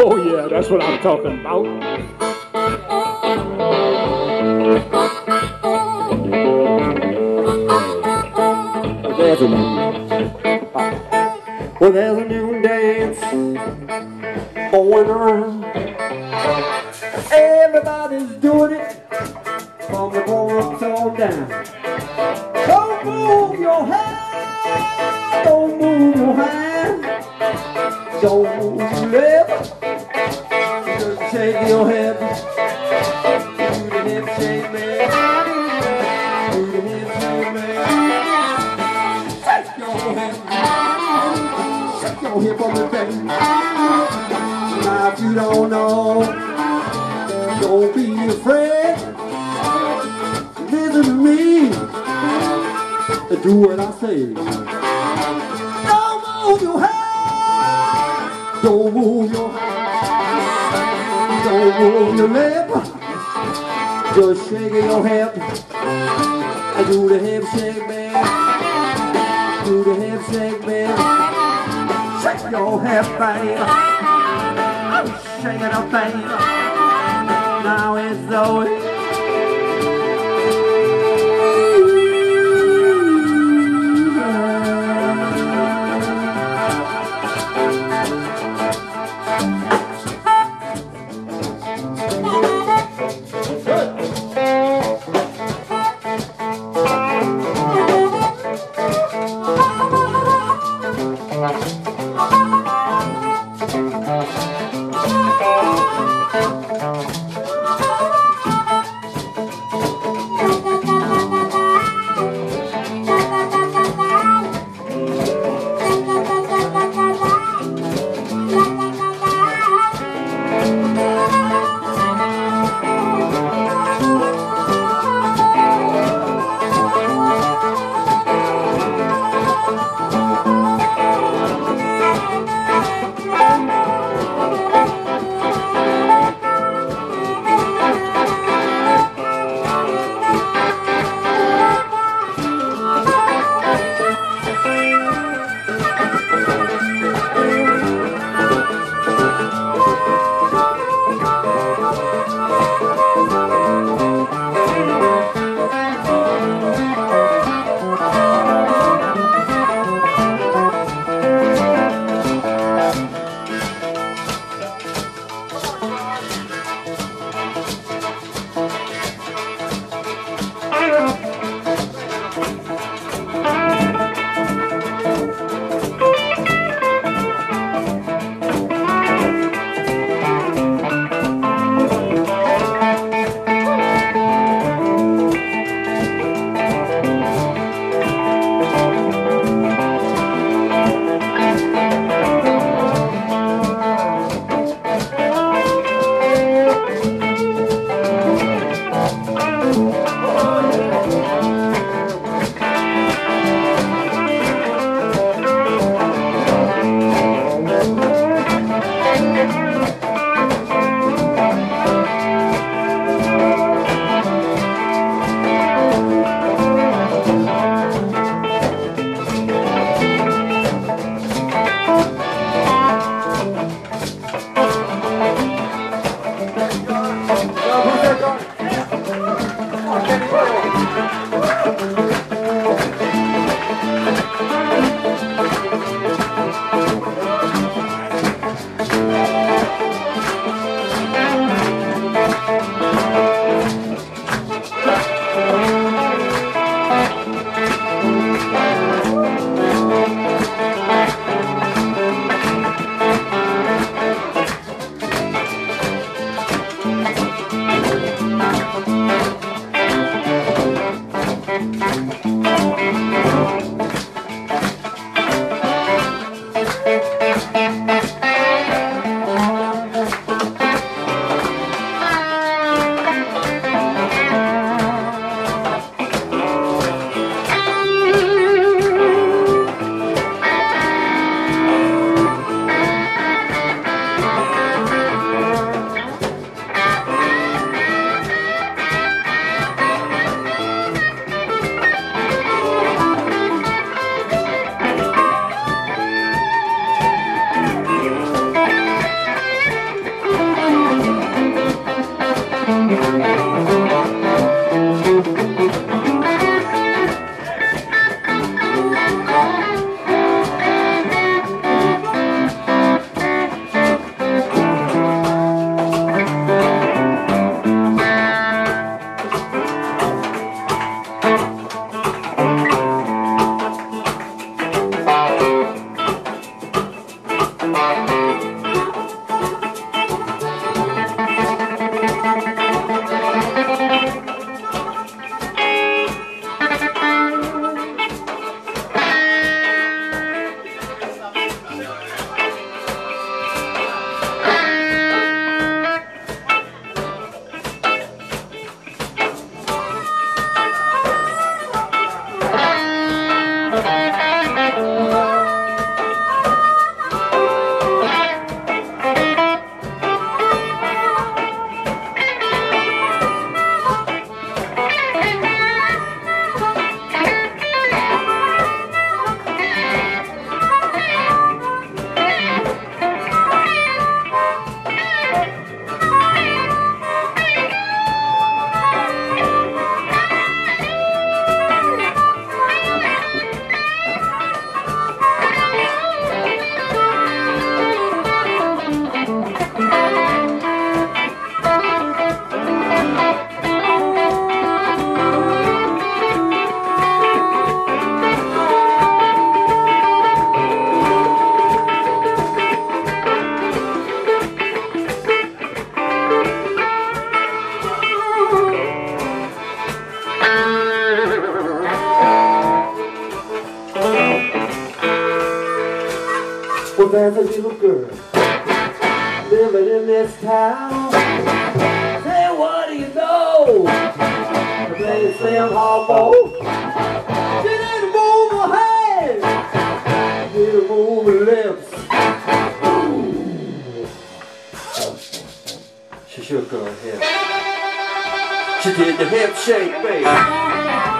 Oh yeah, that's what I'm talking about. There's a new, well, there's a new dance going around. Everybody's doing it from the on down. Shake your head. Shake, man. Do the hip shake, your head. Shake your hip on the thing. Now if you don't know, don't be afraid. Listen to me. And do what I say. Don't move your hand. Don't move your hand. Don't move your lip. Just shake your hip. And do the hip shake, man. Do the hip shake, man. Shake your hip, baby. Shake it up, baby. Now it's Zoe. Well, there's a little girl living in this town. Say, what do you know? The place Sam Harpo. She didn't move her hands. She didn't move her lips. She shook her head. She did the hip shake, baby.